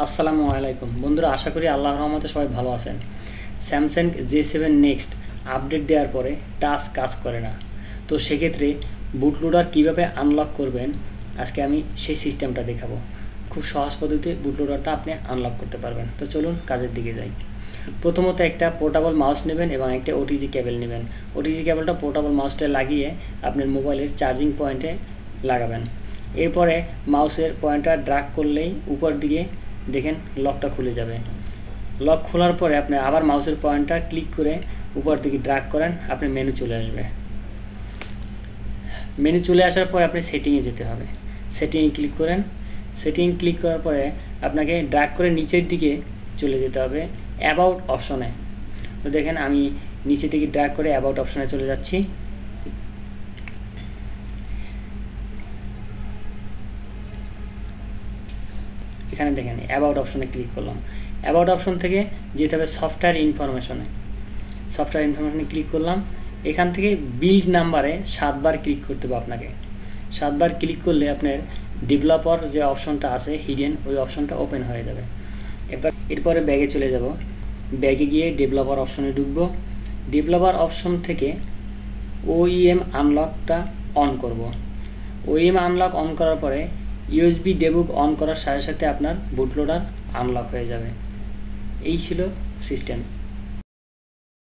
আসসালামু আলাইকুম। বন্ধুরা, আশা করি আল্লাহ রহমতে সবাই ভালো আছেন। Samsung J seven next update দেওয়ার পরে টাচ কাজ করে না। তো সেক্ষেত্রে বুটলোডার কীভাবে আনলক করবেন, আজকে আমি সেই সিস্টেমটা দেখাবো। খুব সহজ পদ্ধতিতে বুটলোডারটা আপনি আনলক করতে পারবেন। তো চলুন কাজের দিকে যাই। প্রথমত একটা পোর্টাবল মাউস নেবেন এবং একটা ওটিজি কেবল নেবেন। ওটিজি কেবলটা পোর্টাবল মাউসটা লাগিয়ে আপনার মোবাইলের চার্জিং পয়েন্টে লাগাবেন। এরপরে মাউসের পয়েন্টটা ড্রাগ করলেই উপর দিকে দেখেন লকটা খুলে যাবে। লক খোলার পরে আপনি আবার মাউসের পয়েন্টটা ক্লিক করে উপর দিকে ড্রাগ করেন, আপনি মেনু চলে আসবে। মেনু চলে আসার পরে আপনি সেটিংয়ে যেতে হবে। সেটিংয়ে ক্লিক করেন। সেটিং ক্লিক করার পরে আপনাকে ড্রাগ করে নিচের দিকে চলে যেতে হবে অ্যাবাউট অপশনে তো দেখেন, আমি নিচে থেকে ড্রাগ করে অ্যাবাউট অপশনে চলে যাচ্ছি। এখানে দেখেন অ্যাবাউট অপশনে ক্লিক করলাম। অ্যাবাউট অপশন থেকে যেতে হবে সফটওয়্যার ইনফরমেশনে সফটওয়্যার ইনফরমেশনে ক্লিক করলাম। এখান থেকে বিল্ড নাম্বারে সাতবার ক্লিক করতে হবে আপনাকে। সাতবার ক্লিক করলে আপনার ডেভেলপার যে অপশনটা আছে হিডেন ওই অপশনটা ওপেন হয়ে যাবে। এবার এরপরে ব্যাগে চলে যাব। ব্যাগে গিয়ে ডেভেলপার অপশনে ঢুকবো। ডেভেলপার অপশন থেকে ওইএম আনলকটা অন করব। ওইএম আনলক অন করার পরে ইউএসবি ডেবুক অন করার সাথে সাথে আপনার বুটলোডার আনলক হয়ে যাবে। এই ছিল সিস্টেম